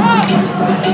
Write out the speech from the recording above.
¡Oh!